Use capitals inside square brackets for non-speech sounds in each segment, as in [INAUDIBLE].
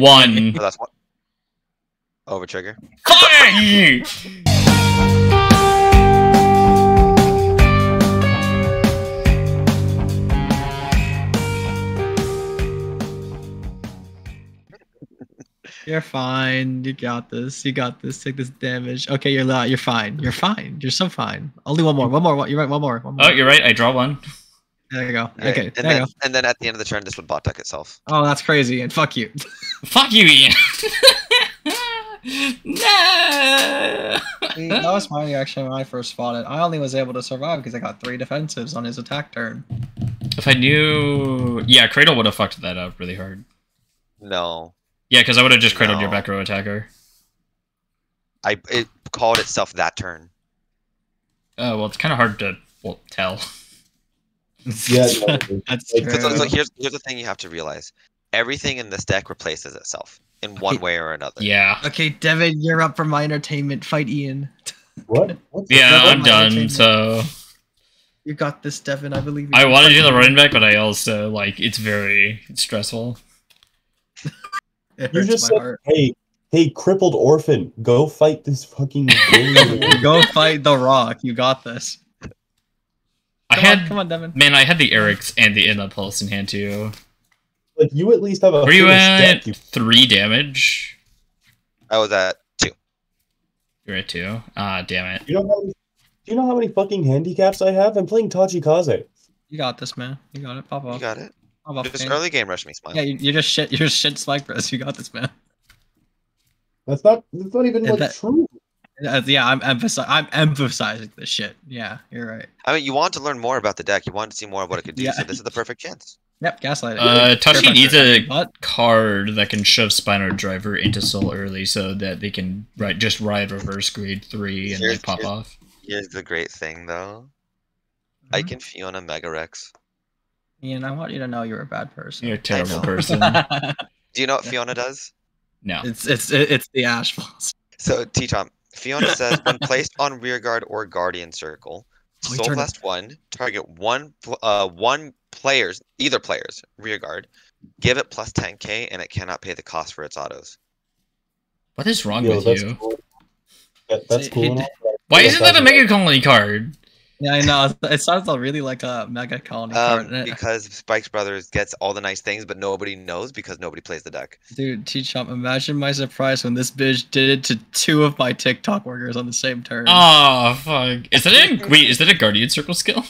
One. Oh, that's one. Over trigger. [LAUGHS] You're fine. You got this. You got this. Take this damage. Okay, you're not. You're fine. You're fine. You're so fine. Only one more. One more. You're right. One more. One more. Oh, you're right. I draw one. There you go. Okay, Okay. and There then you go. and then at the end of the turn, this would bot deck itself. Oh, that's crazy. And fuck you. [LAUGHS] Fuck you, Ian. [LAUGHS] no. that was my reaction when I first fought it. I only was able to survive because I got three defensives on his attack turn. If I knew, yeah, Cradle would have fucked that up really hard. No, Yeah, because I would have just cradled your back row attacker. I it called itself that turn. Oh well, it's kind of hard to well tell. Yeah, no, [LAUGHS] that's So- true. So, so, so here's here's the thing you have to realize: everything in this deck replaces itself in one Okay. way or another. Yeah, Okay, Devin, you're up for my entertainment. Fight Ian. what? [LAUGHS] What's yeah, I'm done. So You got this, Devin. I believe. I want to do the running back, but I also like it's very stressful. It You hurts just my said, heart. hey, hey, crippled orphan, go fight this fucking. [LAUGHS] bully." Go fight the Rock. You got this. I Come had on, come on, Devin. man, I had the Eric's and the Inlet Pulse in hand too. like you at least have a. Were you at deck, you- three damage? I was at two. You're at two. Ah, damn it. You know how many, do you know how many fucking handicaps I have? I'm playing Tachikaze. You got this, man. You got it. Pop off. You got it. Pop off. Just early game rush me, smile. Yeah, you, you're just shit. You're just shit spike press. You got this, man. That's not. That's not even And like that- true. Uh, yeah, I'm emphasizing. I'm emphasizing this shit. Yeah, you're right. I mean, you want to learn more about the deck. You want to see more of what it could do. Yeah. So this is the perfect chance. Yep, gaslighting. Uh, Tashi needs a your card that can shove Spinal Driver into Soul early, so that they can right just ride reverse grade three and Here's- like pop here's- off. Here's the great thing, though. I Mhm. can Fiona Mega Rex. Ian, I want you to know you're a bad person. You're a terrible person. [LAUGHS] Do you know what Fiona does? No. it's it's it's the Ash Balls. So, T-Chomp, Fiona says when [LAUGHS] placed on rearguard or guardian circle, Oh, Soul turned it- Blast one, target one uh one player's either player's rearguard, give it plus 10k, and it cannot pay the cost for its autos. What is wrong Yo, with that's you? cool. That- that's cool. he and did- all, but Why isn't that a Mega Colony card? Yeah, I know. It sounds really like a mega colony Um, card. because Spike Brothers gets all the nice things, but nobody knows because nobody plays the deck. Dude, T Chomp, imagine my surprise when this bitch did it to two of my TikTok workers on the same turn. Oh fuck! Is that a wait? Is that a Guardian Circle skill?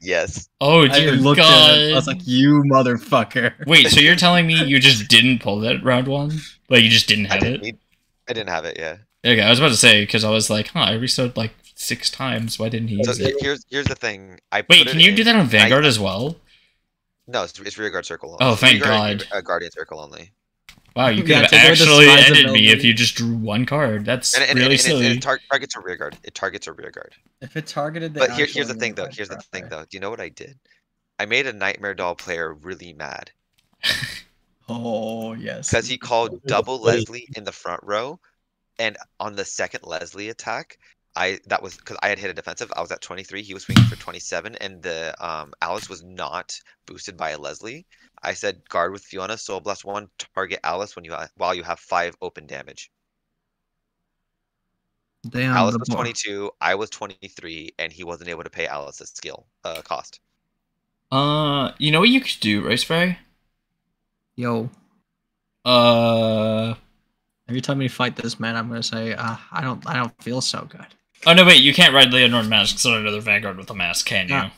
Yes. Oh I dear looked god! at it. I was like, you motherfucker. wait, so you're telling me you just [LAUGHS] didn't pull that round one? Like you just didn't I have didn't it? need I didn't have it, yeah. Okay, I was about to say because I was like, huh, I restored like six times. Why didn't he So use it? here's here's the thing. I Wait, can you in- do that on Vanguard as well? No, it's, it's rearguard circle. Oh, thank rearguard and God. Uh, guardian circle only. Wow, you could Yeah, have to avoid the actually size ended me if you just drew one card. That's And, it- and, really and, and, silly. it, and it tar- targets a rearguard. It targets a rearguard. If it targeted the But here, here's the thing, though. Here's the thing, though. Do you know what I did? I made a Nightmare Doll player really mad [LAUGHS] Oh yes. because he called [LAUGHS] double. Leslie in the front row, and on the second Leslie attack, I that was because I had hit a defensive. I was at 23. He was swinging for 27, and the um Alice was not boosted by a Leslie. I said guard with Fiona, Soul Blast one, target Alice when you ha- while you have five open damage. Damn. Alice was 22, I was 23, and he wasn't able to pay Alice's skill uh, cost. Uh, you know what you could do, Rice Fry? Yo, Uh, every time we fight this man, I'm gonna say, uh, I don't, I don't feel so good. oh no, wait, you can't ride Leonor masks on another Vanguard with a mask, can you? Yeah.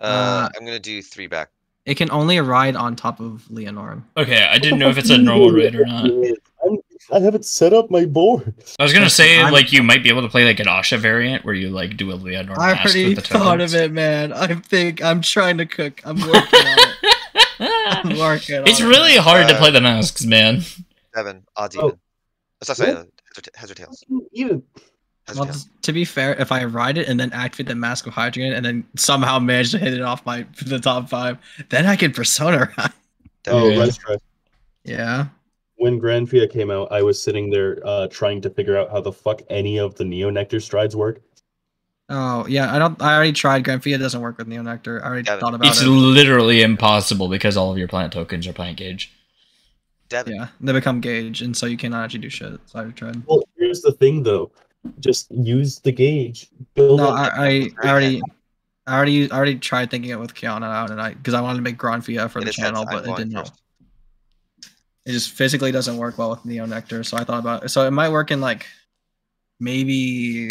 Uh, Uh, I'm gonna do three back. It can only ride on top of Leonorum. Okay, I didn't know if it's a normal raid or not. I'm, I haven't set up my board. I was gonna say I'm- like you might be able to play like an Asha variant where you like do a Leonor I mask already with the thought tokens. of it, man. I think I'm trying to cook. I'm working on it. [LAUGHS] I'm working on it's it. really hard to Uh, play the masks, man. Seven, odds Oh. even. Sorry, sorry, What? uh, heads or, tails. Even Well, tails. to be fair, if I ride it and then activate the Mask of Hydrogen and then somehow manage to hit it off my the top five, then I can Persona ride. oh, Yeah. let's try. Yeah. When Granfia came out, I was sitting there uh, trying to figure out how the fuck any of the Neo Nectar strides work. Oh yeah, I don't. I already tried. Granfia doesn't work with Neo Nectar. I already Gavin, thought about It's it. It's literally impossible because all of your plant tokens are plant gauge. Devin. Yeah, they become gauge, and so you cannot actually do shit. So I tried. Well, here's the thing though. Just use the gauge. Build No, up I, I, I already. I already, I already tried thinking it with Kiana out, and I because I wanted to make Granfia for In the channel, but it didn't. know. first. It just physically doesn't work well with Neo Nectar, so I thought about it. So it might work in like maybe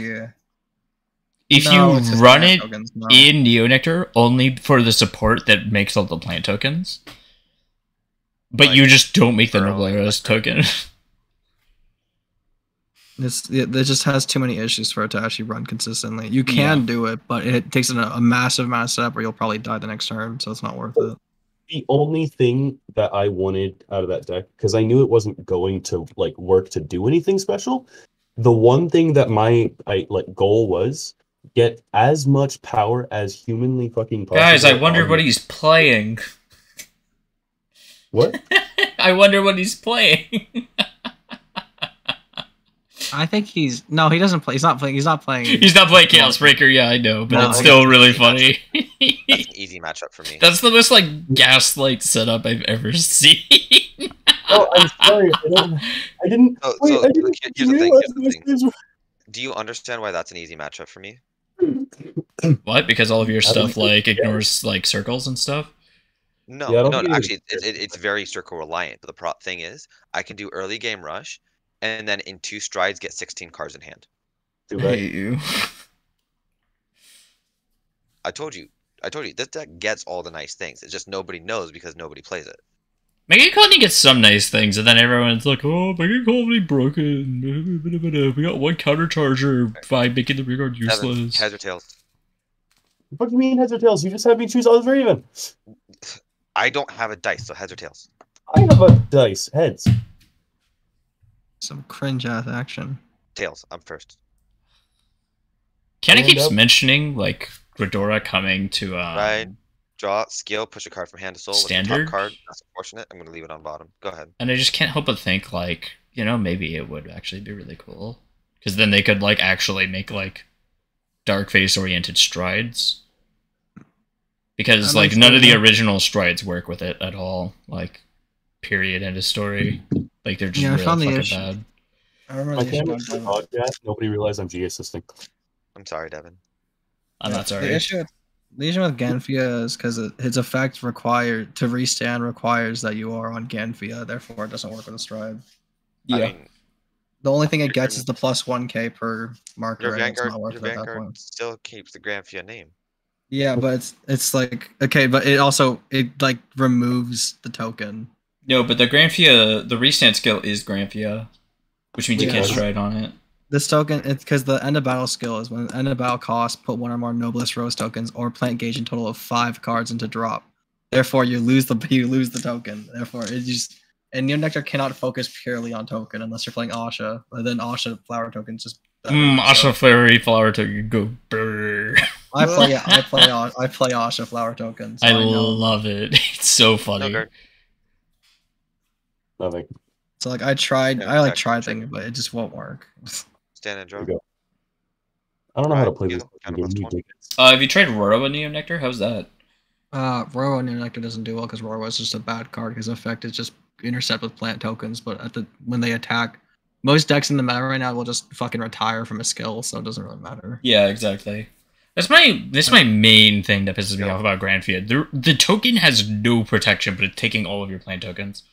If no, you run it tokens, no. in Neonectar only for the support that makes all the plant tokens. But Like, you just don't make the for Noble Arrows token. It's it, it just has too many issues for it to actually run consistently. You can do it, but it takes a, a massive amount of setup, or you'll probably die the next turn. So it's not worth it. the only thing that I wanted out of that deck because I knew it wasn't going to like work to do anything special. The one thing that my I like goal was get as much power as humanly fucking possible. Guys, I wonder what he's playing. What. [LAUGHS] I wonder what he's playing. [LAUGHS] I think he's no, he doesn't play. He's not playing. He's not playing. he's not playing Chaos Breaker, yeah, I know, but No, it's still really funny. [LAUGHS] That's an easy matchup for me. That's the most like gaslight setup I've ever seen. Oh, I'm sorry. I, don't, I didn't. So- wait, so, I didn't here's the thing, here's the this Do you understand why that's an easy matchup for me? what? Because all of your stuff like ignores like circles and stuff? No, Yeah, I don't no, actually, is. it, it, it's [LAUGHS] very circle reliant. But the pro- thing is, I can do early game rush, and then in two strides get 16 cards in hand. Too I bad. hate you. [LAUGHS] I told you, I told you, this deck gets all the nice things. It's just nobody knows because nobody plays it. Mega Colony gets some nice things, and then everyone's like, "Oh, Mega Colony broken." [LAUGHS] We got one counter charger by making the regard useless. heads or tails? What do you mean heads or tails? You just have me choose odds or even. I don't have a dice, so heads or tails. I have a dice heads. Some cringe ass action. Tails. I'm first. Kenna Stand keeps up. mentioning like Redora coming to um, Right. Draw, skill, push a card from hand to soul. With the Standard? top card. That's unfortunate. I'm gonna leave it on bottom. Go ahead. and I just can't help but think like you know maybe it would actually be really cool because then they could like actually make like dark face oriented strides because I'm like none of the original strides work with it at all like period end of story like they're just Yeah, I really found fucking issue. bad I remember I the can't issue listen to on- podcast. Nobody realized I'm G assisting. I'm sorry, Devin. i'm Yeah, not The issue, with- the issue with Granfia is because it, its effect required to restand requires that you are on Granfia, therefore it doesn't work with a stride. yeah I mean, The only thing it gets is the plus one K per marker. your Vanguard, not your it at that Vanguard still keeps the Granfia name. Yeah, but it's it's like okay, but it also it like removes the token. no but the Granfia the restand skill is Granfia which means you can't stride on it This token, it's because the end of battle skill is when end of battle cost, put one or more noblest rose tokens or plant gauge in total of five cards into drop. Therefore, you lose the you lose the token. Therefore, it just and Neo Nectar cannot focus purely on token unless you're playing Asha. But then Asha flower tokens just. better, mm, so- Asha Fairy Flower token go brr. I play I play [LAUGHS] A- I play Asha flower tokens. so I know. love it [LAUGHS] it's so No funny guard. Nothing. So like I tried, Yeah, I like tried thinking, but it just won't work. [LAUGHS] Stand and draw. There you go. I don't know how to play yeah, this game. of You plus dig it. uh have you tried Roro and Neo Nectar how's that Uh, Roro Neo Nectar doesn't do well because Roro is just a bad card. His effect is just intercept with plant tokens, but at the when they attack, most decks in the meta right now will just fucking retire from a skill, so it doesn't really matter. Yeah, exactly. That's my that's my main thing that pisses me Yeah. off about Granfia. The the token has no protection, but it's taking all of your plant tokens.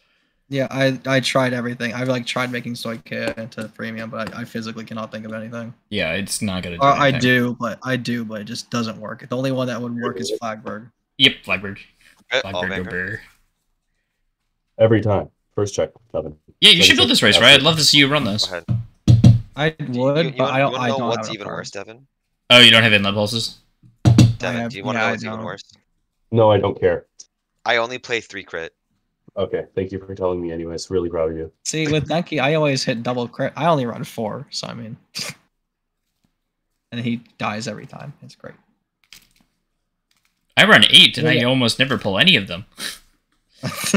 Yeah, I I tried everything. I've like tried making Stoicheia into premium, but I, I physically cannot think of anything. Yeah, it's not gonna do Or I do, but I do, but it just doesn't work. The only one that would work is Flagberg. Yep, Flagberg. All Flagberg. Vanguard. Every time. First check. Nothing. Yeah, you should build this race, right? I'd love to see you run Go this. I would, you, you but wanna- I don't. wanna I know don't what's have even worse, Devin? Oh, you don't have inlet pulses? Devin, have- do you want to yeah, know I what's even worse? No, I don't care. I only play three crit. Okay, thank you for telling me. Anyways, really proud of you. See, with Denki, I always hit double crit. I only run four, so I mean, [LAUGHS] and he dies every time. It's great. I run eight, and I Yeah. almost never pull any of them. [LAUGHS]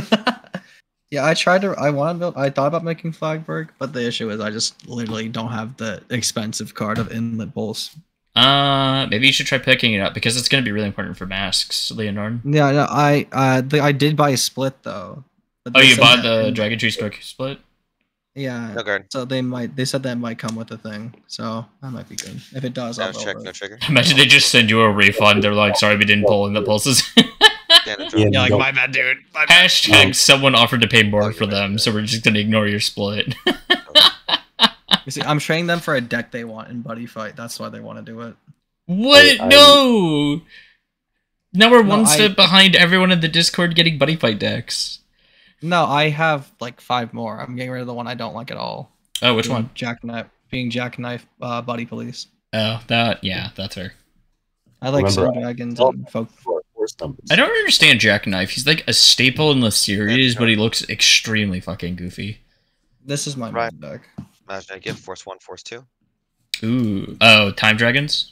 yeah, I tried to. I wanted to build. I thought about making Flagberg, but the issue is I just literally don't have the expensive card of Inlet Pulse. Uh, maybe you should try picking it up because it's gonna be really important for masks, Leonard. Yeah, no, I uh, the, I did buy a split though. But Oh, you bought that- the Dragon Tree Stroke split? Yeah. No guard. So they might. They said that might come with a thing. So that might be good. If it does, No I'll go check, no trigger. Imagine they just send you a refund. They're like, sorry, we didn't pull in the pulses. [LAUGHS] Yeah, drop. Yeah, like my bad, dude. My bad. Hashtag someone offered to pay more Oh, for you're right, them, so we're just gonna ignore your split. [LAUGHS] [LAUGHS] You see, I'm training them for a deck they want in Buddy Fight. That's why they want to do it. what? I- no! Now we're No, one I- step behind everyone in the Discord getting buddy fight decks. No, I have like five more. I'm getting rid of the one I don't like at all. Oh, which being one? Jackknife. Being Jackknife uh, Buddy Police. Oh, that yeah, that's her. I like Remember, Sun Dragons Oh. and folk. For force numbers. I don't understand Jackknife. He's like a staple in the series, but he looks extremely fucking goofy. This is my Right. deck. Imagine I give force one, force two. Ooh. Oh, Time Dragons?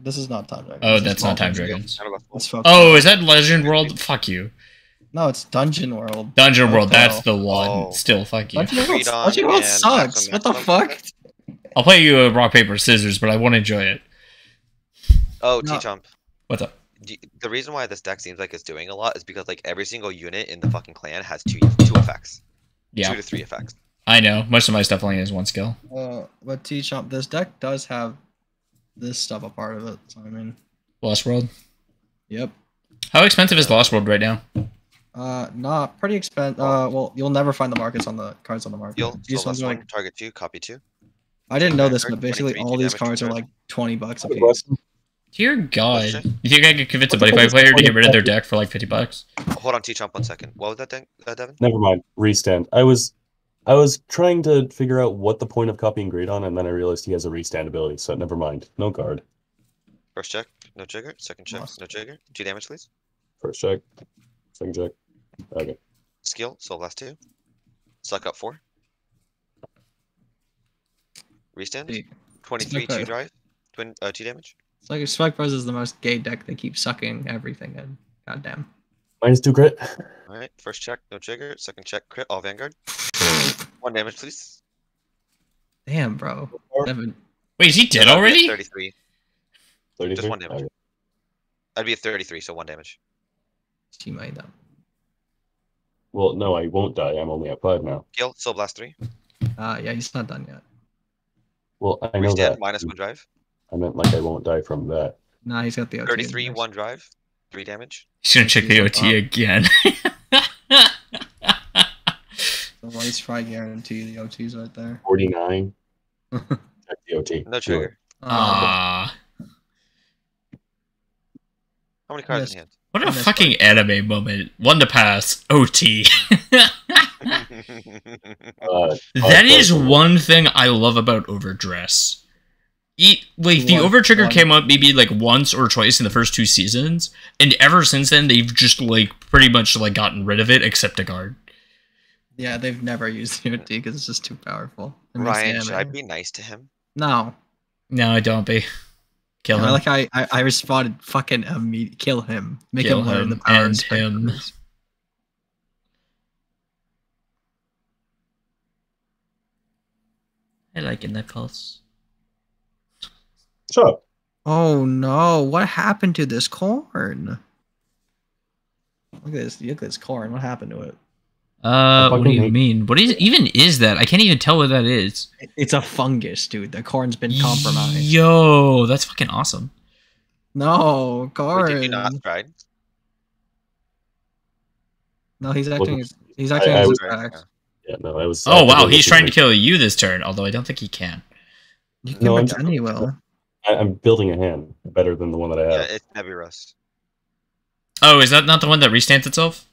This is not Time Dragons. Oh, This that's not Time Vulcan. Dragons. Kind of a It's folk. Oh, is that Legend World? Fuck you. No, it's Dungeon World. Dungeon Oh, World, that's the one. Oh. Still, fuck you. Dungeon World, Dungeon World sucks. What the Maximum. fuck? I'll play you a rock, paper, scissors, but I won't enjoy it. Oh, No. T-Chomp. What's up? The reason why this deck seems like it's doing a lot is because like every single unit in the fucking clan has two two effects, Yeah, two to three effects. I know. Most of my stuff only has one skill. Uh, but T Chomp, this deck does have this stuff a part of it. So I mean, Lost World. yep. How expensive is Lost World right now? Uh, not pretty expensive. Uh, well, you'll never find the markets on the cards on the market. Heal, These so ones less are one, like target two, copy two. I didn't know this, but basically all these cards are like twenty bucks a piece. Dear God. You think I could convince a What buddy the fight player to get rid of their deck for like 50 bucks? Hold on, T-Chomp one second. What was that, Den- uh, Devin? Never mind. Restand. I was I was trying to figure out what the point of copying greed on, and then I realized he has a restand ability, so never mind. No guard. First check, no trigger. Second check, Lost. no trigger. Two damage, please. First check. Second check. Okay. Skill, so last two. Suck up four. Restand. Hey, 23, okay. two drive. Twin, uh, two damage. It's like Spike Bros is the most gay deck. They keep sucking everything in. Goddamn. Minus two crit. Alright, first check, no trigger. Second check, crit, all Vanguard. One damage, please. Damn, bro. Devin. Wait, is he dead That'd already? 33. 33? one damage. Okay. That'd be a 33, so one damage. She made them. Well, no, I won't die. I'm only at five now. Skill, Soul Blast 3. Uh, yeah, he's not done yet. Well, I know Restand, that. minus one drive. I meant like I won't die from that. Nah, he's got the OT. 33, index. one drive. Three damage. He's gonna check the OT again. [LAUGHS] The Rice Fry guarantee. The OT's right there. 49. [LAUGHS] Check the OT. No trigger. Uh, Ah, How many cards Yes. in hand? what a Missed fucking anime moment. One to pass. OT. [LAUGHS] Uh, that is one thing I love about Overdress. E- like the One- Over Trigger one. came up maybe like once or twice in the first two seasons, and ever since then they've just like pretty much like gotten rid of it except a guard. Yeah, they've never [LAUGHS] used the OT because it's just too powerful. It Ryan, should I anime- be nice to him? No. No, I don't be. Kill I him. like I, I I responded. Fucking immediate. Kill him. Make Kill him learn the him power and of him. Bros. I like inlet pulse. Shut up. Oh no! What happened to this corn? Look at this! Look at this corn. What happened to it? Uh, what do you hate- mean? What is even is that? I can't even tell what that is. It's a fungus, dude. The corn's been compromised. Yo, that's fucking awesome. No, Wait, corn. did you not stride? No, he's acting. Look, as he's acting I as was- his tracks. Yeah, no, I was. Oh wow, he's trying to kill you this turn. Although I don't think he can. You can No, no, I'm pretend he will. I, I'm building a hand better than the one that I have. Yeah, it's Heavy Rust. Oh, is that not the one that restands itself?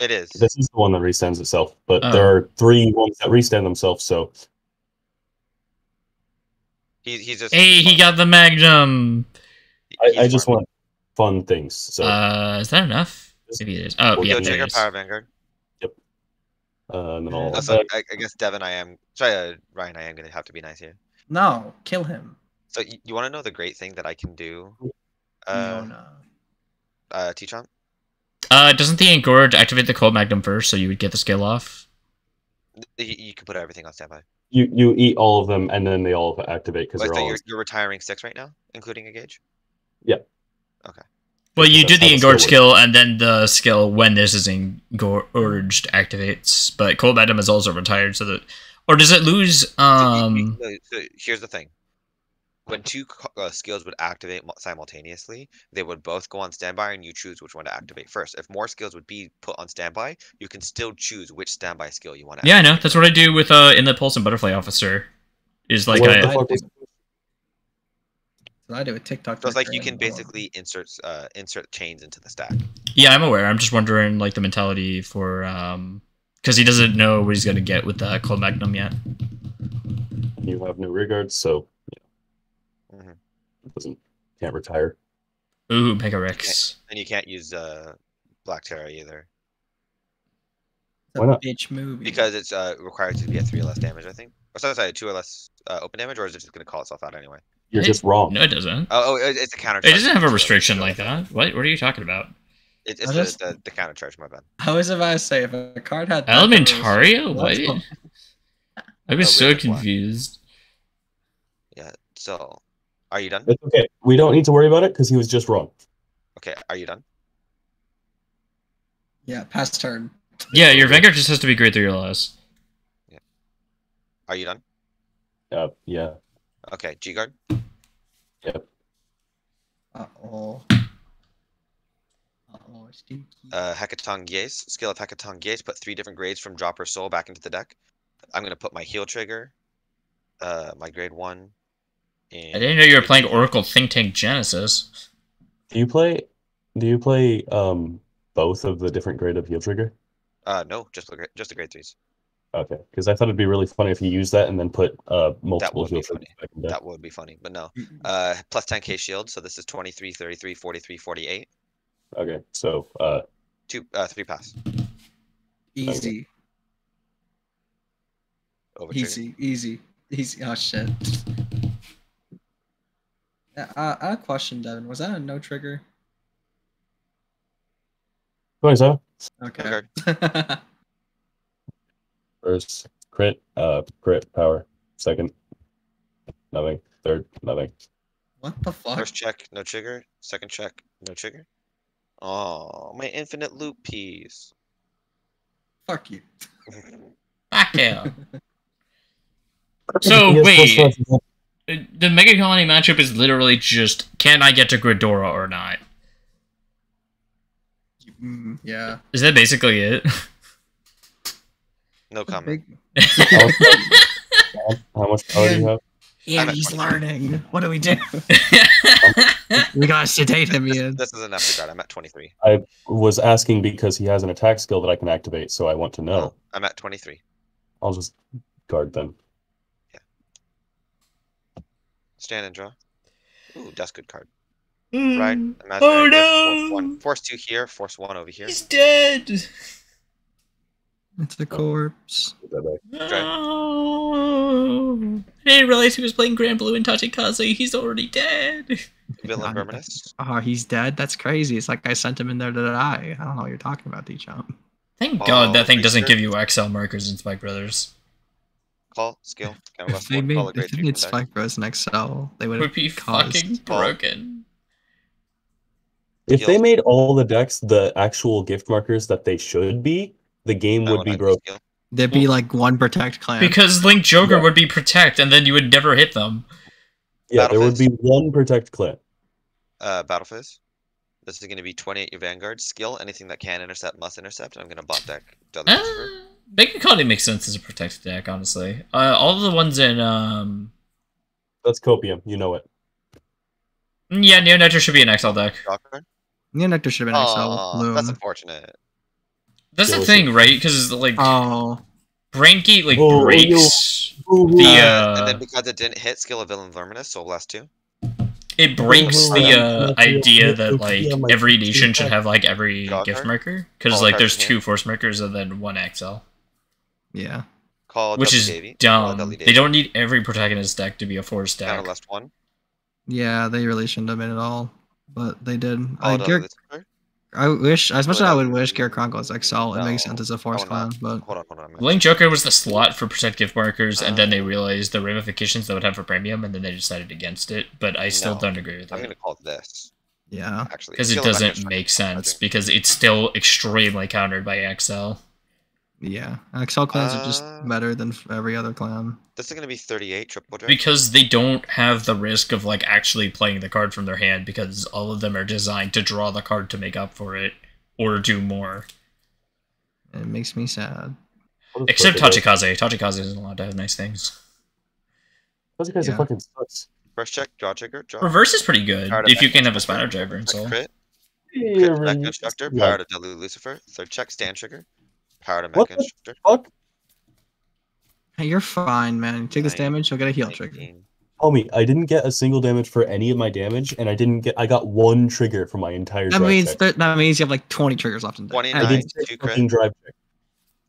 It is. This is the one that restands itself, but Oh. there are three ones that restand themselves. So He, he's just. Hey, he got the magnum. I, I just want fun things. So Uh, is that enough? Maybe it is. Oh, Well, yeah, there check it your is. Power Vanguard. uh, and then all Uh, of so. I, I guess Devin, I am. Sorry, uh, Ryan, I am gonna have to be nice here. No, kill him. So you, you want to know the great thing that I can do? no, Uh, no. uh, T-Chomp? Uh, doesn't the Engorge activate the Cold Magnum first, so you would get the skill off? You, you can put everything on standby. You you eat all of them, and then they all activate because Wait, they're all. you're, you're retiring six right now, including a gauge? Yeah. Okay. Well, you do the how engorge skill skill and then the skill when this is engorged activates, but cold item is also retired, so that or does it lose? So you- you- Um, so here's the thing. When two uh, skills would activate simultaneously, they would both go on standby, and you choose which one to activate first. If more skills would be put on standby, you can still choose which standby skill you want to. yeah, I know. That's what I do with uh inlet pulse and butterfly officer. Is like What I I do- was- So a TikTok. So it's like you can and- basically insert uh, insert chains into the stack. yeah, I'm aware. I'm just wondering like the mentality for um because he doesn't know what he's gonna get with the cold magnum yet. You have no regards, so yeah. It doesn't can't retire. Ooh, Mega Rex. And you can't use uh, Black Terra either It's Why not? Bitch movie. because it's uh, required to be at three or less damage. I think. Or sorry, sorry, two or less uh, open damage, or is it just going to call itself out anyway? You're It- just wrong. No, it doesn't. Oh, oh it's a counter. It doesn't have a restriction like that. What? What are you talking about? It, it's just- the, the, the counter charge. My bad. I was about to say if a card had Elementario. kind? What? I was Oh, so really? Why? confused. Yeah. So, are you done? It's okay. We don't need to worry about it because he was just wrong. Okay. Are you done? Yeah, past turn. Yeah, your Vanguard just has to be grade three or less. Are you done? Uh, yeah. Okay. G guard. Yep. Uh oh. Uh oh, stinky. Uh, Hecaton Gaze. Skill of Hecaton Gaze. Put three different grades from Dropper Soul back into the deck. I'm gonna put my heal trigger. Uh, my grade one. And I didn't know you were playing Oracle Think Tank Genesis. Do you play? Do you play um both of the different grade of heal trigger? Uh, no, just the gra- just the grade threes. Okay, because I thought it'd be really funny if you used that and then put uh multiple would be heal triggers funny. back in deck. That would be funny, but no. Uh, plus 10k shield. So this is 23, 33, 43, 48. Okay, so uh Two, uh, three pass. Easy, Over trigger. easy, easy, easy. Oh shit. Yeah, uh, I have a question, Devin. Was that a no trigger? twenty-seven Okay. Vanguard. [LAUGHS] first crit, uh crit power, second, nothing, third, nothing. what the fuck? First check, no trigger. Second check, no trigger. Oh, my infinite loop piece. Fuck you. [LAUGHS] Fuck yeah. [LAUGHS] So wait, plus one. Uh, the Mega Colony matchup is literally just can I get to Gridora or not? Mm, yeah. Is that basically it? No comment. Big- [LAUGHS] How much power do you have? Ian, he's learning. What do we do? [LAUGHS] we gotta sedate him, Ian. This is an after guard. I'm at 23. I Was asking because he has an attack skill that I can activate, so I want to know. Oh, I'm at 23. I'll just guard then. Stand and draw. Ooh, that's good card. Mm. Right? Oh Imaginary gift, force no! one. Force two here, force one over here. He's dead. It's a corpse. Put. No. I didn't realize he was playing Grand Blue and Tachikaze. He's already dead. Villain I'm- Verminous. Oh, he's dead? That's crazy. It's like I sent him in there to die. I don't know what you're talking about, D-Chomp. Thank Oh, God that thing doesn't Reacher. give you Accel markers in Spike Brothers. Call, skill. [LAUGHS] Can If they made, if they made Spike Bros in Accel, they would Would be caused- fucking broken. If they made all the decks the actual gift markers that they should be, the game would be broken. There'd be like one protect clan. Because Link Joker Yeah. would be protect, and then you would never hit them. Yeah, there would be one protect clan. Uh, Battle Fizz. This is going to be 28 your Vanguard. Skill, anything that can intercept must intercept. I'm going to bot deck Uh, Whisper. Mega Colony makes sense as a protected deck, honestly. Uh, all the ones in um, That's copium, you know it. yeah, Neo Nectar should be an Accel deck. Draw card. Neo Nectar should have been Accel. Aw, Loom. that's unfortunate. That's the thing, right? Because like Oh, Brain Gate like Oh, breaks the Uh, and then because it didn't hit, skill of Villain Verminous, Soul Blast 2. it breaks Oh, the uh, idea that like every nation should have like every gift marker because like there's two force markers and then one Accel, yeah. Call which Dudley is Davy. Dumb. They don't need every protagonist deck to be a force Counter deck. last one. Yeah, they really shouldn't have been at all. But they did. I, Dudley Gear, I wish, as much as I would wish, wish Gear Chronicles Accel, it makes sense as a force Oh, no. clan, but Hold on, hold on. Link Joker was the slot for protect gift markers, and then they Uh. realized the ramifications that would have for premium, and then they decided against it. But I still No. don't agree with that. I'm going to call this. Yeah. Actually, Because it doesn't make sense because it's still extremely countered by Accel. Yeah. Accel clans are just Uh, better than every other clan. This is gonna be 38 triple drag. Because they don't have the risk of like actually playing the card from their hand because all of them are designed to draw the card to make up for it or do more. It makes me sad. Except fuck are they? Tachikaze. Tachikaze isn't allowed to have nice things. Those guys Yeah. fucking sucks. First check, draw trigger, draw. Reverse is pretty good Power if you can have a Mechanstructor, Spino Driver and check so. Crit, Yeah, crit really. Mecha Instructor, Yeah. power to Delude Lucifer. Third check, stand trigger. Power to What Instructor. Fuck, Hey, you're fine, man. You take this damage, you'll get a heal trigger. 19. homie! I didn't get a single damage for any of my damage, and I didn't get. I got one trigger for my entire. That drive means check. that, that means you have like 20 triggers left in deck. 29. I Hey, did Two six crit. fucking drive check.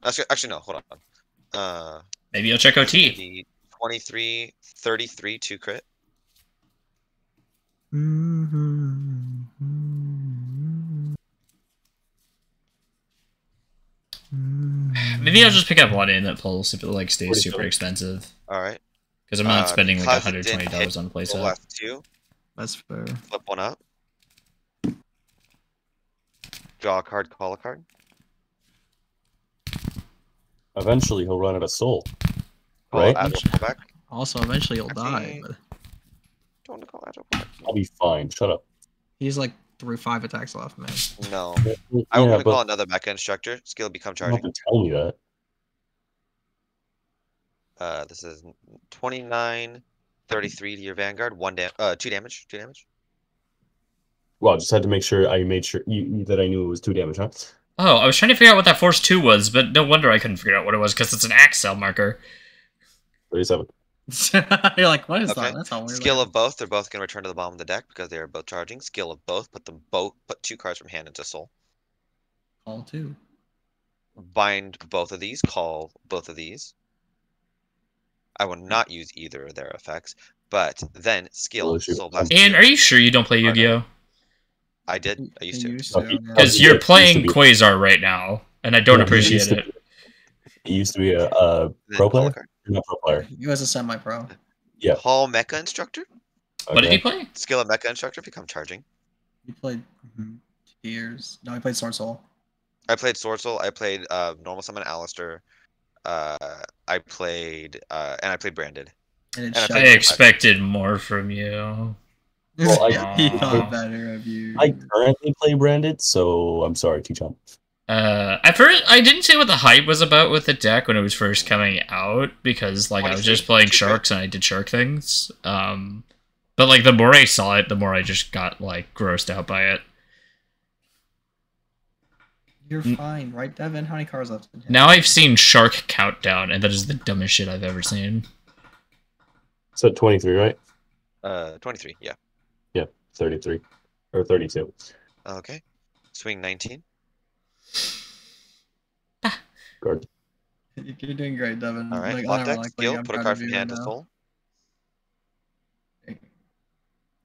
Actually, actually, no, hold on. Uh, Maybe you'll check OT. the 23, 33, two crit. [SIGHS] Maybe I'll just pick up one inlet pulse if it like stays 47. super expensive. Alright. Because I'm not Uh, spending like because it didn't $120 on a The playset. last two. That's fair. Flip one up. Draw a card, call a card. Eventually, he'll run out of soul. Call Right. Agile. Also, eventually he'll die. But Don't want to call Agile pullback. I'll be fine. Shut up. he's like through five attacks left, man. No. Yeah, I would but call another mecha instructor. Skill become you don't have charging. to tell me that. Uh, this is 29, 33 to your Vanguard. One dam uh, two damage. Two damage. Well, I just had to make sure I made sure you, you- that I knew it was two damage, huh? Oh, I was trying to figure out what that Force 2 was, but no wonder I couldn't figure out what it was because it's an Accel marker. Thirty-seven. [LAUGHS] You're like, what is Okay. that? That's all weird. Skill of both. They're both gonna return to the bottom of the deck because they are both charging. Skill of both. Put them both. Put two cards from hand into soul. all two. Bind both of these. Call both of these. I will not use either of their effects. But then skill Well, soul blast. And are you sure you don't play Yu Gi Oh? I did. I used to. Oh, used Okay. yeah. Because you're playing be. Quasar right now, and I don't Yeah, appreciate it. be- It used to be a, a pro call a player, card. not pro player. He was a semi-pro. Yeah. Hall mecha instructor. What did Okay. he play? Skill of mecha instructor. Become charging. He played mhm, Tears. No, he played Sword Soul. I played Sword Soul. I played uh, normal summon Alistair. Uh, I played uh, and I played Branded. And And I shut I played- him. expected more from you. [LAUGHS] Well, I- he [LAUGHS] thought better of you. I currently play branded, so I'm sorry, T-Chomp. Uh, at first, I didn't say what the hype was about with the deck when it was first coming out because, like, I was just playing sharks and I did shark things. Um, but like, the more I saw it, the more I just got like grossed out by it. You're Mm. fine, right, Devin? How many cars left? in? Now I've seen Shark Countdown, and that is the dumbest shit I've ever seen. So 23, right? Uh, 23. Yeah. Yeah. 33 or 32. Okay. Swing 19. Guard. You're doing great, Devin. All right. Like, Block unironically, deck. Skill. Put a card of from you hand right to now. soul.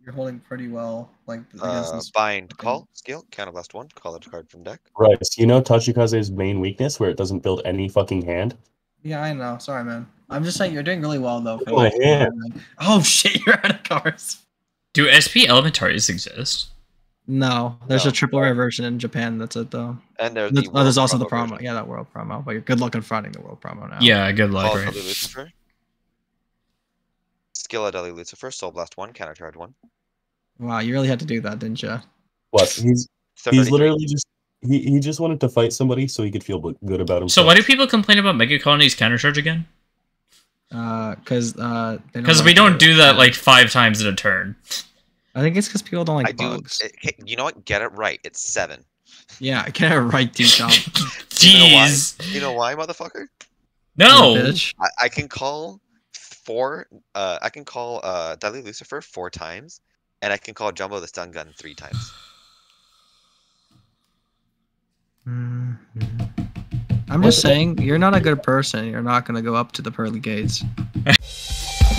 You're holding pretty well, like against Uh, this. bind. fucking- Call. Skill. Counterblast one. Call a card from deck. Right. You know Tachikaze's main weakness where it doesn't build any fucking hand? Yeah, I know. Sorry, man. I'm just saying you're doing really well though. Oh, my hand. [LAUGHS] Oh shit, [LAUGHS] you're out of cards. Do SP Elementaries exist? No, there's No. a triple rare version in Japan. That's it though. And there's There's, the oh, there's world also the promo promo. version. Yeah, that world promo. But you're good luck in finding the world promo now. Yeah, good luck, right? Lucifer. Skill of Dudley Lucifer. Soul blast one. Counter charge one. Wow, you really had to do that, didn't you? What? He's he's literally just he, he just wanted to fight somebody so he could feel good about himself. So why do people complain about Mega Colony's countercharge again? Uh, because uh, Because like we don't do that like five times in a turn. I think it's because people don't like I do. it- hey, you know what? Get it right. It's seven. Yeah, I [LAUGHS] get it right, deep down. [LAUGHS] You know why? Jeez. You know why, motherfucker? No. bitch. I, I can call four. Uh, I can call uh Dudley Lucifer four times, and I can call Jumbo the Stun Gun three times. Mhm. I'm just saying, you're not a good person. You're not gonna go up to the pearly gates. [LAUGHS]